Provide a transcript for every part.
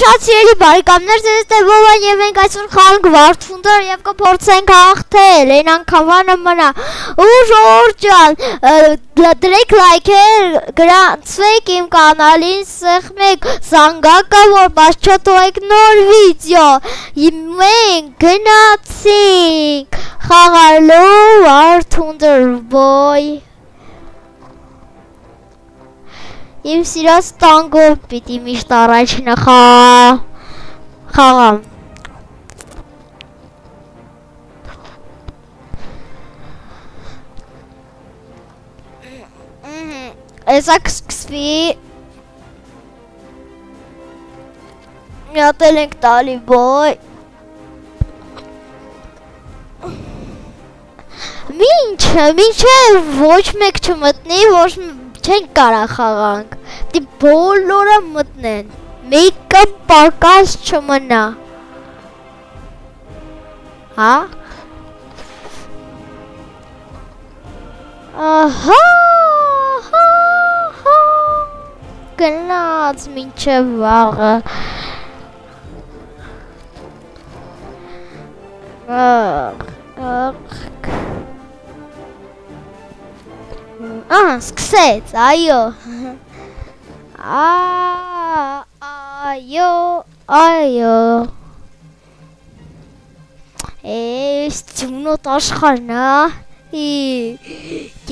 շատ սիրելի բարեկամներ, ձեզ տևով են եւ մենք այսօր խաղանք Վարդունդեր եւ կփորձենք հաղթել այն անգամվա նմնա։ Ու Ժորժան, դրեք լայքեր, գրանցվեք իմ կանալին, սեղմեք զանգակը, որ բաց չթողեք նոր վիդեո։ Մենք գնացինք խաղալու Վարդունդեր boy Իմ սիրած տանգով պիտի միշտ առաջինը խա խաղամ։ Էսա կսկսվի Միատել ենք տալի բոյ Մինչ, մինչև ոչ մեկ չմտնի, ոչ չեն կարա խաղանք։ Դի բոլորը մտնեն։ Մեկը պարկած չմնա։ Հա? Ահա, հա, հա։ Գնաց մինչև վաղը։ Ահ, ահ, Ահա, սկսեց, այո։ Այո, այո։ Էս ծունոտ աշխարհն է։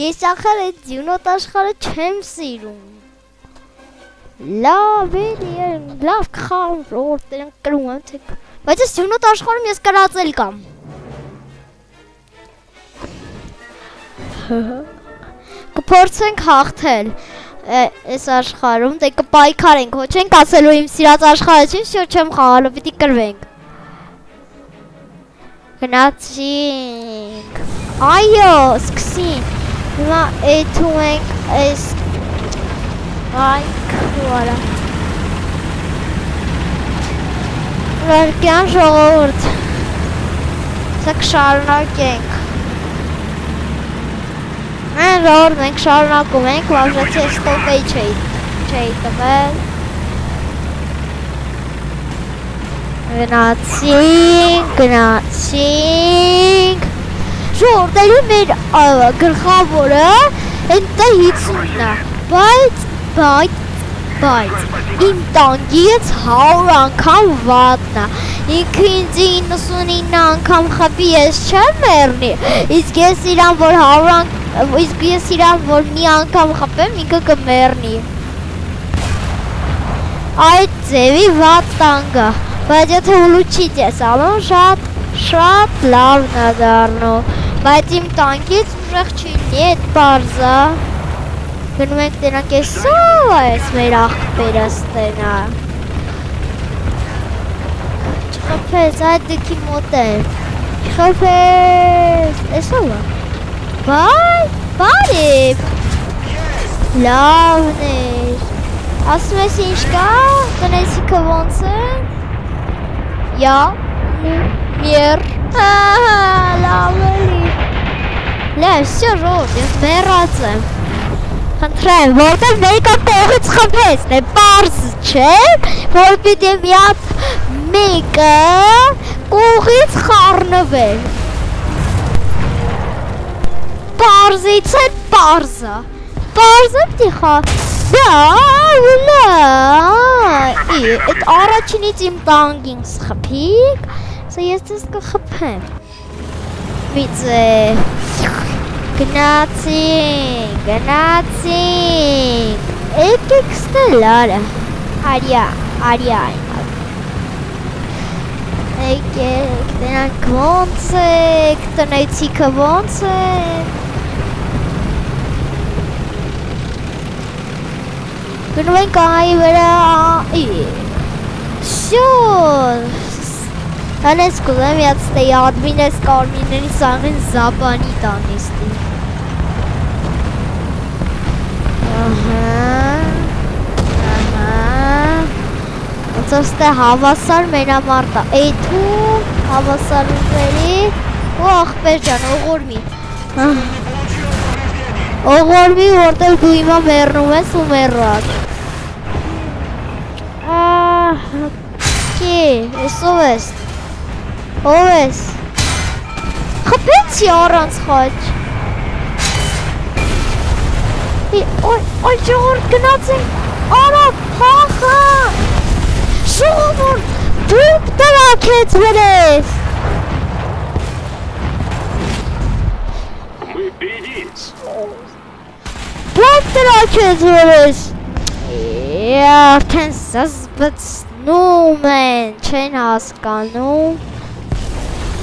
Ես ախր այդ ծունոտ աշխարհը չեմ սիրում։ Լավ է, լավ խաղ, որտեղ կրում եմ թե բայց այս ծունոտ աշխարհում ես կրածել կամ։ Հա կփորձենք հաղթել այս աշխարհում, դե կպայքարենք, ոչ ենք ասելու իմ սիրած աշխարհը չի, շուտ չեմ խաղալու, պիտի կրվենք։ Գնացինք։ Այո, սկսին։ Հիմա էթում ենք այս Այ, քուարա։ Վերքյան ժողովուրդ։ Սա կշարունակենք։ Mən rol մենք շարունակում ենք, վարժեցի ստոպեի չէի, չէի տվել։ Գնացինք, գնացինք։ Ժորդերի մեր գլխավորը ընտեղ 50-ն է, բայց, բայց, բայց, իմ տանգից 100 անգամ վատն է, ինքը ինձ 99 անգամ խպի ես չեմ մերնի, իսկ ես իրան, որ 100 անգամ իսկ ես իրան որ մի անգամ խփեմ, ինքը կմեռնի։ Այդ ձևի վատ տանգա, բայց եթե ուլուչից ես անում, շատ շատ լավն է դառնում, բայց իմ տանկից ուժեղ չինի այդ բարձա։ Գնում ենք տենանք ես սով այս մեր աղբերը ստենա։ Խփես, այդ դիքի մոտ է։ Խփես, էսա լա։ Բայ, բարի։ Լավն է։ Ասում ես ինչ կա, տնեցիքը ոնց է։ Յա, միր, լավ էլի։ Լավ, все ռոտ, ես վերած եմ։ Խնդրեմ, որտեղ մեկը տեղից խփես, դե պարզ չէ, որ պիտի մի հատ մեկը կողից խառնվել։ Պարզից է պարզը։ Պարզը պիտի խա։ Դա, ուլա։ Ի, այդ առաջինից իմ տանգին սխփիկ, սա ես ձեզ կխփեմ։ Վիծե։ Գնացինք, գնացինք։ Եկեք ստելարը։ Արիա, արիա եկեք, դրանք ոնց եք, տնեցիքը ոնց է։ Գնում ենք ահայի վրա, շուր, հան ես կուզեմ յացտեի, ադմին ես կարմինների սաղին զապանի տանիստի։ Ահա։ ոնցով ստե հավասար մենամարտա, էյթու հավասար ուզերի, ու աղպեր ճան, օղորմի, օղորմի, որտև դու հիմա մերնում ես ու մերած, Եկի, ես ով ես։ Ով ես։ Խփեցի առանց խաչ։ Ոյ, ոյ, ժողովուրդ գնացինք։ Արա, փախա։ Ժողովուրդ, դու տրակեց վերես։ Мы впереди! Դու տրակեց վերես։ Արդեն զզբծնում են, չեն հասկանում։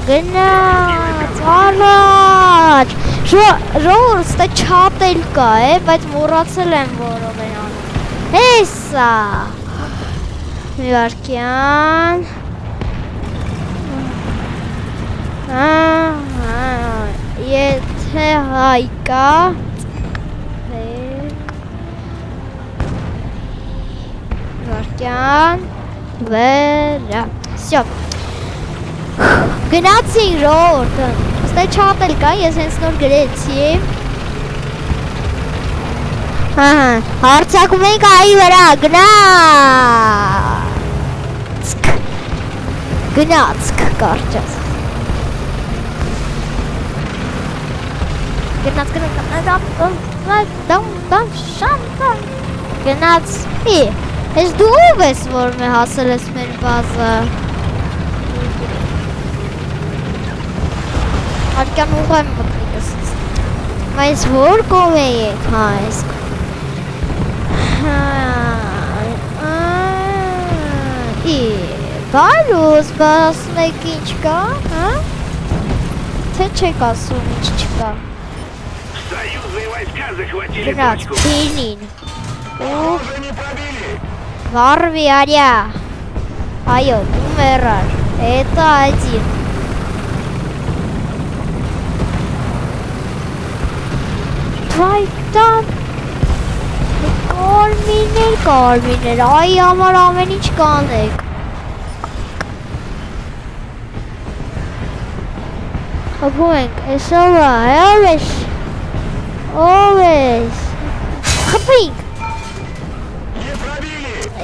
Գնաց, առաջ։ Ժողովուրդ, ստե չապել կա, է, բայց մոռացել եմ որով են անում։ Հեսա։ Մի վարկյան։ եթե հայ կա, վարկյան, վերա, սյո, գնացինք ժողորդը, ստե չապել կա, ես հենց նոր գրեցի, հարցակում ենք այի վրա, գնացք, գնացք կարճաս, գնաց, գնաց, գնաց, գնաց, Ես դու ով ես, որ մե հասել ես մեր բազը։ Արկյան ուղ եմ մտնիկս։ Բայց որ կով եկ, հա, ես։ Ի, բարուս, բասում եք ինչ կա, հա? Թե չեք ասում ինչ չկա։ Союзные войска захватили Գնաց, точку! թինին։ Ու Уже не пробили! Վարվի արյա։ Այո, դու մեռար։ Это один։ Վայտան։ Կարմիներ, կարմիներ, այ համար ամեն ինչ կանեք։ Ապում ենք, այսովա, է ով ես, ով ես, խպրինք,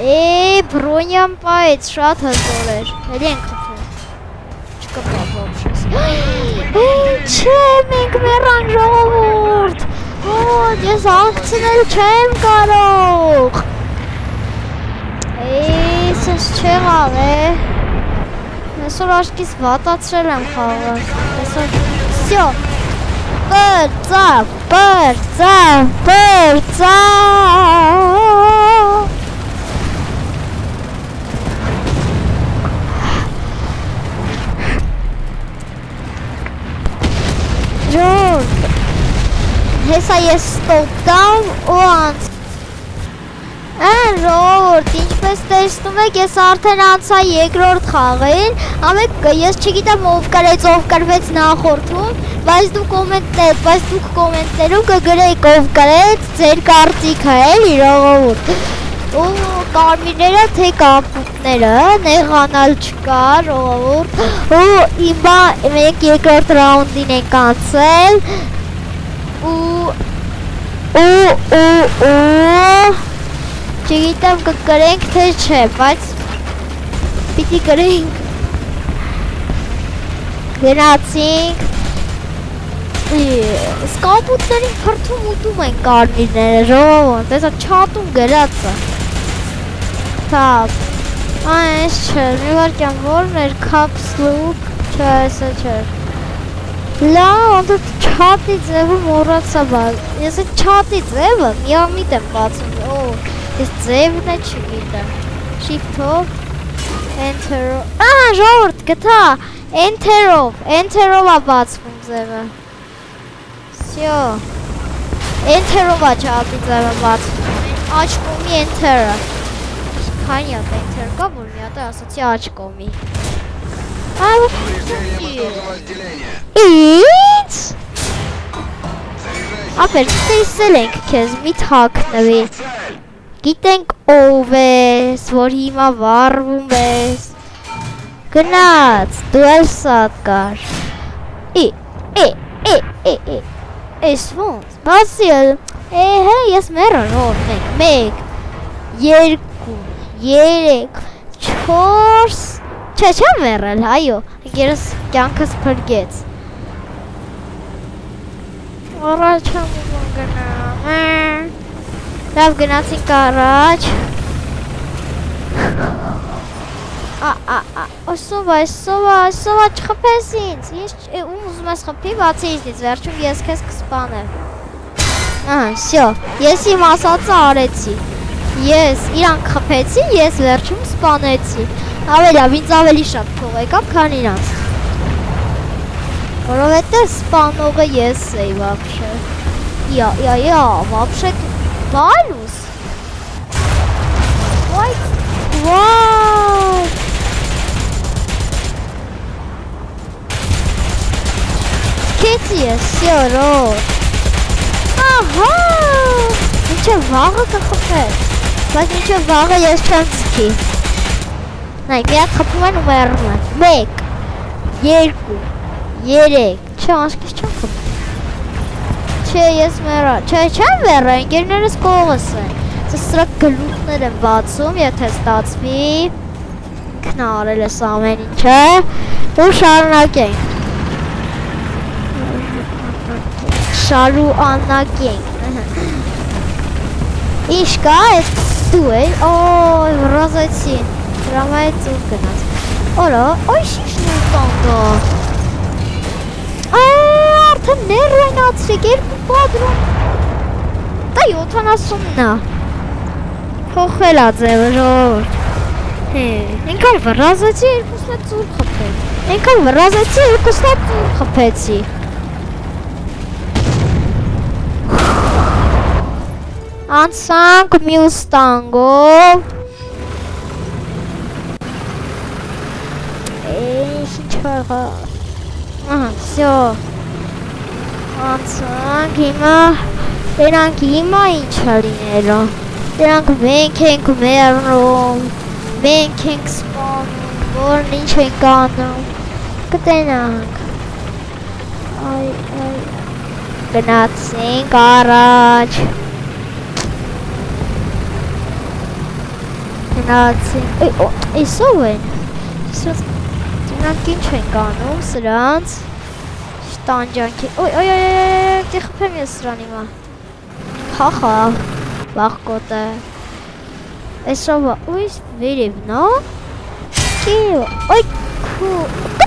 Է, բրոնյան պայց շատ հզոր էր։ Էլի են խփում։ Չկպա ոչս։ Չէ, մենք մեռան ժողովուրդ։ Օ, ես ակցնել չեմ կարող։ Էս չեղավ է։ Ա, Այսօր աշկիս վատացրել եմ խաղը, այսօր, սյո, բրծավ, բրծավ, բրծավ, Ժորդ, հեսա ես ստոպտամ ու անց Ժողովուրդ, ինչպես տեսնում եք, ես արդեն անցա երկրորդ խաղին, ամեկ ես չգիտեմ ով կարեց, ով կարվեց նախորդում, բայց դու կոմենտներ, բայց դուք կոմենտներում կգրեիք ով կարեց, ձեր կարծիքը էլի ժողովուրդ։ Ու կարմիրները թե կապուտները, նեղանալ չկա ժողովուրդ։ Ու հիմա մենք երկրորդ ռաունդին ենք անցել։ Ու ու ու ու Չգիտեմ կկրենք թե չէ, բայց պիտի կրենք։ Գնացինք։ Սկապուտներին խրթում ուտում են կարմիրները, ժողովոն, տեսա չատում գրածը։ Թապ։ Այս չէ, մի վարկյան որն էր caps look, չէ, այսը չէ։ Լավ, ոնց չատի ձևը մոռացա բալ։ Ես այդ չատի ձևը միամիտ եմ բացում։ Օ, Ես ձևն է չգիտեմ։ Shift-ով Enter-ով։ Ահա, ժողովուրդ, գտա։ Enter-ով, Enter-ով է բացվում ձևը։ Всё։ Enter-ով է չափի ձևը բացվում։ Աչ կողմի Enter-ը։ Քանի հատ Enter կա, որ մի հատ է ասացի աչ կողմի։ Այո։ Повреждение моторного отделения! Ինչ։ Заряжайся! Ապեր, տեսել ենք քեզ մի թաքնվի։ Цель! Գիտենք ով ես, որ հիմա վառվում ես։ Գնաց, դու էլ սատ կար։ Է, է, է, է, է։ Էս ոնց։ Բացի է, հե, ես մեռա ռոր, մեկ, մեկ, երկու, երեք, 4 Չէ, չեմ մեռել, այո։ Ինքերս կյանքս փրկեց։ Առաջ ուզում գնամ։ Ա, Լավ գնացինք առաջ։ Ա ա ա Ասովա, ասովա, ասովա չխփես ինձ։ Ես չ- ում ուզում ես խփի, բացի ինձնից, վերջում ես քեզ կսպանեմ։ Ահա, всё։ Ես իմ ասածը արեցի։ Ես իրանք խփեցի, ես վերջում սպանեցի։ Ավելի լավ, ինձ ավելի շատ փող եկավ, քան իրանց։ Որովհետև սպանողը ես էի вообще։ Я, я, я, вообще Վայլուս։ Վայ, վայ։ Քեթի է, սյորո։ Ահա։ Ինչը վաղը կխփես։ Բայց ինչը վաղը ես չեմ ցքի։ Նայ, մի հատ խփում են ու մեռնում են։ 1 2 3 Չէ, աշկես չեմ խփում։ Չէ, ես մեռա։ Չէ, չեմ մեռա, ընկերներս կողս են։ Սրա գլուխներ են բացում, եթե ստացվի։ Քնարել ես ամեն ինչը։ Ու շարունակենք։ Շարու անակենք։ Ինչ կա, այս դու է։ Օй, ռոզեցի։ Դրամայից ու գնաց։ Օրա, օй, շիշն ու տանդա Արդեն ներվայնացրեք, երկու պատրոն։ Դա 70-ն է։ Փոխվելա ձևը, ժողովուրդ։ Հե, ինքան վրազեցի, երկուսն է ծուր խփեց։ Ինքան վրազեցի, երկուսն է ծուր խփեցի։ Անցանք մյուս տանգով։ Էյ, ինչ եղա։ Ահա, всё։ Անցանք հիմա Դրանք հիմա ինչ է լինելու։ Դրանք մենք ենք մեռնում, մենք ենք սպանում, որն ինչ ենք անում։ Կտենանք։ Այ, այ, գնացինք առաջ։ Գնացինք, այսով են։ Սրանց, դրանք ինչ ենք անում, սրանց տանջանքի։ Ոյ, ոյ, ոյ, ոյ, դի խփեմ ես սրան հիմա։ Փախա։ Բախկոտը։ Էսով ուիս վերևնա։ Քիո, ոյ, քու։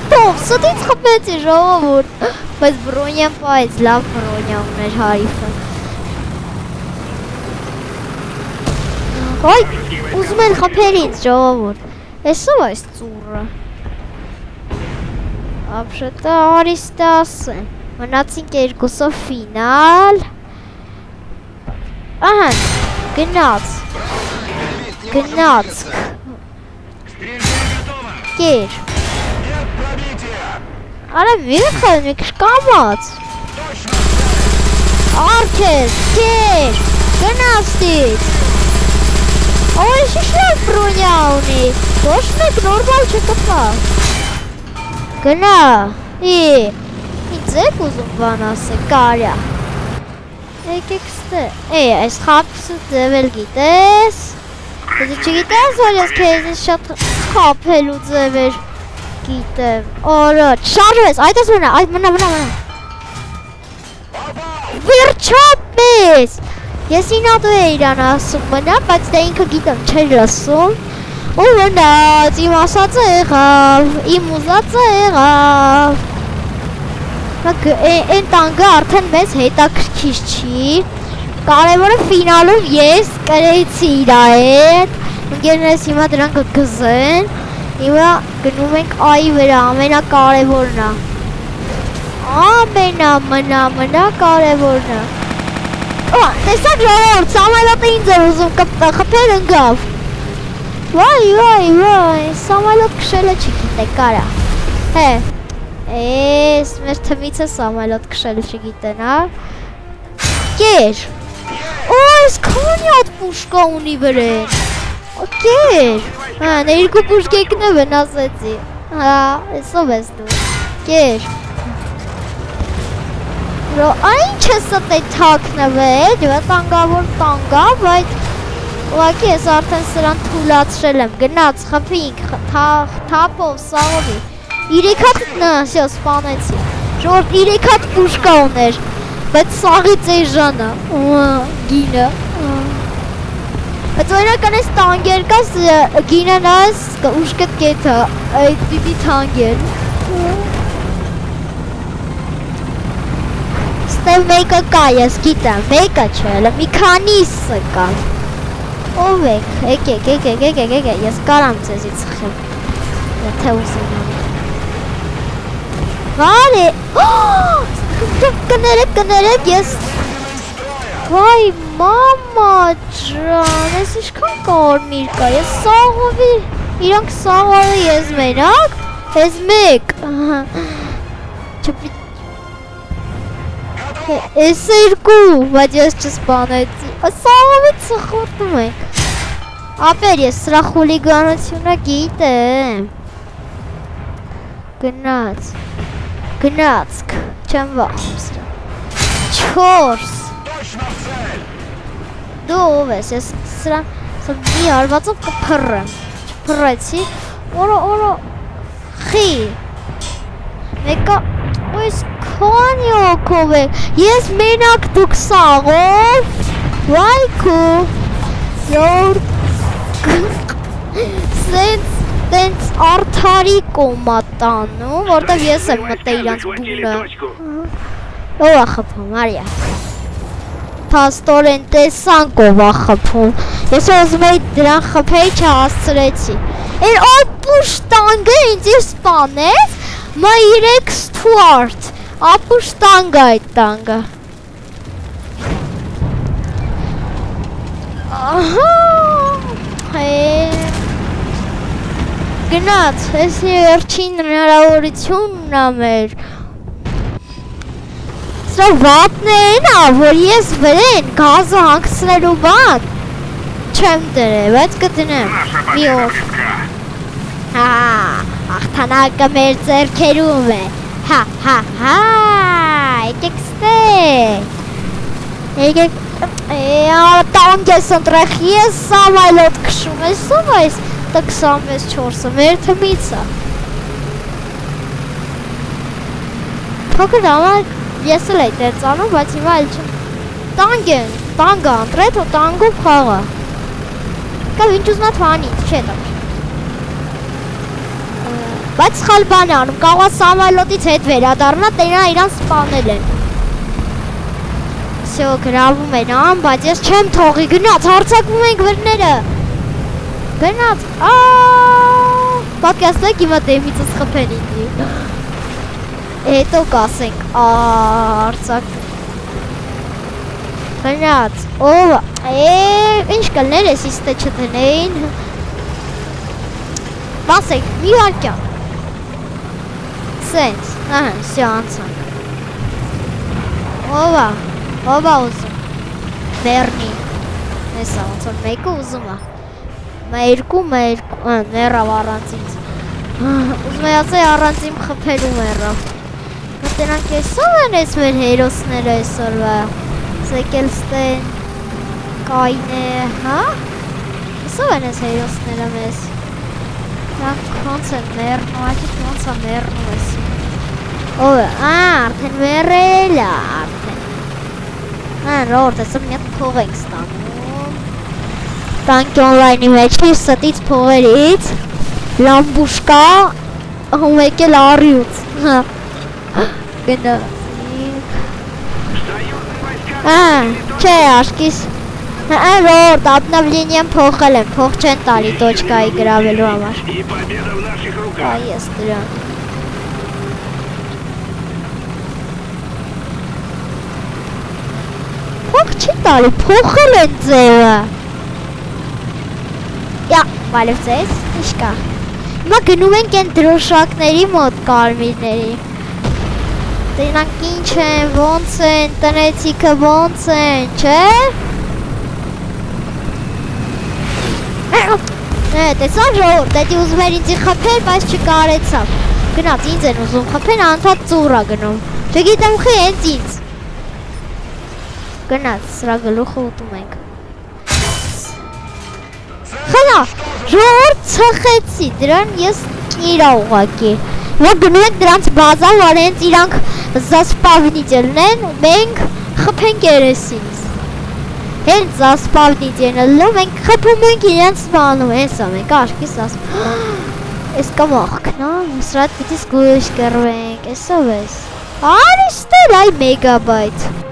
Տոպ, սուտից խփեցի ժողովուրդ։ Բայց բրոնյամ պայց, լավ բրոնյա ուներ հարիֆը։ Ոյ, ուզում են խփել ինձ ժողովուրդ։ Էսով այս ծուրը ապշտը արիստը ասեմ, մնացինք երկուսով վինալ, ահան, գնաց, գնաց, կեր, արա վիրխել մի կշկամաց, արգեր, կեր, գնացտից, Ой, շիշլավ բրունյա ունի, ոչ մեկ նորմալ չտպա։ Գնա, ի, ինձ եք ուզում բան ասել, կարյա։ Եկեք ստե, է, այս խապսը ձևել գիտես։ Եթե չգիտես, որ ես քեզից շատ խապելու ձևեր գիտեմ։ Օրոջ, շարժվես, այդ ես մնա, այդ մնա, մնա, մնա։ Վերջապես։ Ես ինադու է իրան ասում մնա, բայց դա ինքը գիտեմ չէր լսում։ Ու մնաց, իմ ասածը եղավ, իմ ուզածը եղավ։ Բայց այն տանգը արդեն մեզ հետաքրքիր չի։ Կարևորը ֆինալում ես կրեցի իր հետ։ Ընկերներս հիմա դրան կգզեն։ Հիմա գնում ենք այի վրա, ամենակարևորն է։ Ամենա մնա մնա կարևորն է։ Ա, տեսակ ժողովուրդ, Սամայլոտը ինձ էր ուզում կպ- խփել ընկավ։ Վայ, վայ, վայ, Սամայլոտ քշելը չգիտե, կարա։ Հե։ Էս մեր թմիցը Սամայլոտ քշելը չգիտեն, հա։ Կեր։ այս քանի հատ պուշկա ունի վրեն։ Կեր։ Հա, ներկու պուշկեքն է վնասեցի։ Հա, այսով ես դու։ Կեր։ Ո, այն չէ ստե թաքնվել, դու տանգավոր տանգա, բայց Ուղղակի ես արդեն սրան թուլացրել եմ։ Գնաց, խփինք, թափով, սաղովի։ Երեք հատ նա, շա սպանեցի։ Ժորդ երեք հատ պուշկա ուներ, բայց սաղի ծեժանը, գինը։ Բայց օրինական էս տանգեր կաս գինը նաս ուշկդ կետը, այդ պիտի տանգեր։ Ստեղ մեկը կա, ես գիտեմ, մեկը չէ, մի քանիսը կա։ Ով եք, եկեք, եկեք, եկեք, եկեք, ես կարամ ձեզի ծխեմ։ Եթե ուզում եմ։ Վարի, կներեք, կներեք, ես Վայ, մամա ջան, ես ինչքան կարմիր կա, ես սաղովի, իրանք սաղովի ես մենակ, ես մեկ, չպի, ես երկու, բայց ես չսպանեցի, սաղովի ծխորդում ենք, Ապեր ես սրա խուլիգանությունը գիտեմ։ Գնաց։ Գնացք, չեմ վախում սրա։ 4 Դու ով ես, ես սրա մի արվածով կփռեմ։ Չփռեցի։ Օրա, օրա։ Խի։ Մեկը Ոյս քանյոքով է։ Ես մենակ դուք սաղով։ Վայքու։ Յորք Սենց տենց արթարի կոմատանում, որտեվ ես եմ մտե իրանց բունը։ Ո՞վ է խփում, Մարիա։ Փաստորեն տեսանք ով է խփում։ Ես ուզում էի դրան խփեի չհասցրեցի։ Էր ապուշ տանգը ինձ սպանեց, մա 3 Ստուարտ։ Ապուշ տանգ այդ տանգը։ Ահա։ Գնաց, այս է վերջին հնարավորությունն ա մեր։ Սա վատն է նա, որ ես վրեն գազը հանգցնելու բան։ Չեմ դրե, բայց կդնեմ։ Մի օր։ Հա, ախտանակը մեր ձեռքերում է։ Հա, հա, հա, եկեք ստե։ Եկեք տանկ ես ընտրեղ, ես սավայլոտ քշում ես, ով այս տը 26-4-ը, մեր թմից է։ Փոքր ամակ ես էլ այդ էր ծանում, բայց հիմա էլ չեմ։ Տանգ են, տանգը ընտրետ ու տանգով խաղա։ Կամ ինչ ուզնա թվանի, չէ տա։ Բայց սխալ բան է անում, կարող է Սամվայլոտից հետ վերադառնա, տենա իրան սպանել են։ Այսօ գրավում են ան, բայց ես չեմ թողի, գնաց, հարցակվում ենք վրները։ Գնաց, պատկասնեք իմա դեմիցս խփեն ինգի։ Հետո կասենք, հարցակ։ Գնաց, ով, է, ինչ կլներ ես իստե չտնեին։ Բասեք, մի վարկյան։ Սենց, ահա, սյանցանք։ Ովա, Ո՞վ է, ուզում։ Մերնի։ Հեսա ոնց որ մեկը ուզում է։ Մա երկու, մա երկու, ա, մեռավ առանց ինձ։ Ուզում եմ ասել առանց իմ խփելու մեռավ։ Մտենանք էսով են էս մեր հերոսները այսօրվա։ Սեկելստեն, Կայնե, հա? Էսով են էս հերոսները մեզ։ Նրանք ոնց են մեռնում, այդի ոնց է մեռնում ես։ Ո՞վ է, ա, արդեն մեռել է, արդեն։ Ա, ռորդ, էսը մի հատ փող ենք ստանում։ Տանկ օնլայնի մեջ է ստից փողերից, լամբուշկա, ու մեկ էլ առյուծ։ Հա։ Գնա։ Союзные войска Ա, չէ, աշկիս։ Ա, ռորդ, ապնավլինիան փոխել են, փող չեն տալի տոչկայի գրավելու համար։ и победа в наших Ա, руках! ես դրան։ չի տալի, փոխել են ձևը։ Յա, բալև ձեզ, ինչ կա։ Հիմա գնում ենք այն դրոշակների մոտ կարմիրների։ Դրանք ինչ են, ոնց են, տնեցիքը ոնց են, չէ՞։ Է, տեսա ժողովուրդ, դա ուզում էր ինձ խփել, բայց չկարեցավ։ Գնաց ինձ են ուզում խփել, անդադ ծուռա գնում։ Չգիտեմ խի հենց ինձ։ Գնաց, սրա գլուխը ուտում ենք։ Հենա, ժողովուրդ ցխեցի, դրան ես իրա ուղակի։ Ու գնում ենք դրանց բազա, որ հենց իրանք զասպավնիջելն են, ու մենք խփենք երեսինս։ Հենց զասպավնիջելը լո մենք խփում ենք իրենց բանում, հեսա մենք աշկի զասպ։ Էս կամախքն, հա, սրատ պիտի զգույշ կրվենք, էսով էս։ Արիստել այ մեգաբայթ։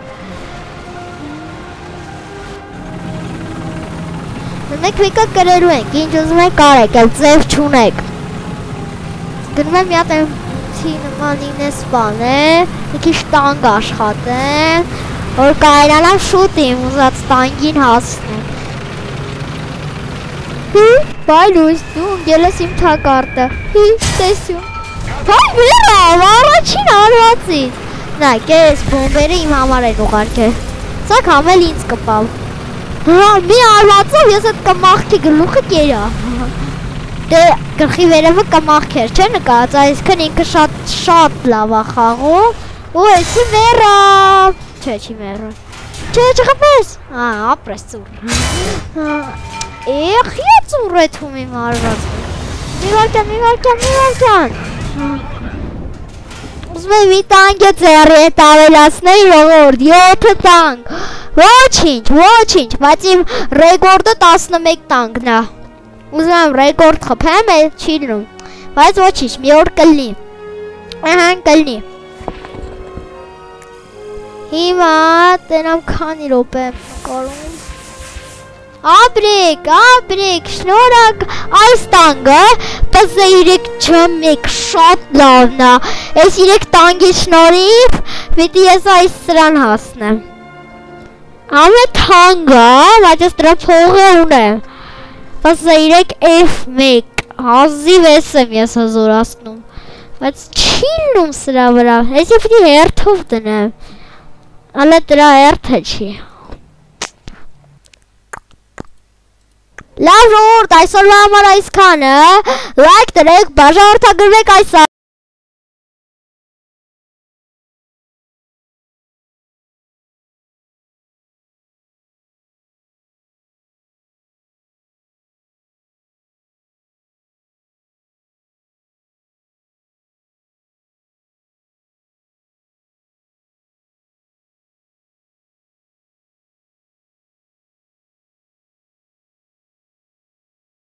Մենք մեկը կրելու ենք, ինչ ուզում եք կարեք, էլ ձև չունեք։ Գնում եմ մի հատ այնցի նման ինես բան է, մի քիչ տանգ աշխատեմ, որ կարողանամ շուտ իմ ուզած տանգին հասնեմ։ Հի, բայ լույս, դու ընկել ես իմ թակարտը։ Հի, տեսյուն։ Բայ վերա, առաջին արվածից։ Նա, կես բոմբերը իմ համար են ուղարկել։ Սա համել ինձ կպավ։ մի արվածով ես այդ կմախքի գլուխը կերա։ Դե գլխի վերևը կմախք էր, չէ՞ նկարած, այսքան ինքը շատ շատ լավ է խաղում։ Ու էսի մեռա։ Չէ, չի մեռա։ Չէ, չխփես։ Ա, ապրես ծուր։ Էխ, я ծուր է թում իմ արված։ Մի վարքան, մի վարքան, մի վարքան։ Ուզում եմ մի տանգ է ձեռի հետ ավելացնել ժողորդ, 7 տանգ։ Ոչինչ, ոչինչ, բայց իմ ռեկորդը 11 տանգն է։ Ուզում եմ ռեկորդ խփեմ, էլ չի լինում։ Բայց ոչինչ, մի օր կլինի։ Ահա կլինի։ Հիմա տենամ քանի րոպե եմ նկարում։ Աբրիկ, աբրիկ, շնորհակ այս տանգը 13 ջմիկ շատ լավն է։ Այս 3 տանգի շնորհիվ պիտի ես այս սրան հասնեմ։ Ամե թանգը, բայց ես դրա փողը ունեմ։ 13 F1 հազիվ ես եմ ես հզորացնում։ Բայց չի լինում սրա վրա։ Ես պիտի հերթով դնեմ։ Ալա դրա հերթը չի։ Լավ ժողովուրդ, այսօրվա համար այսքանը, լայք դրեք, բաժանորդագրվեք այս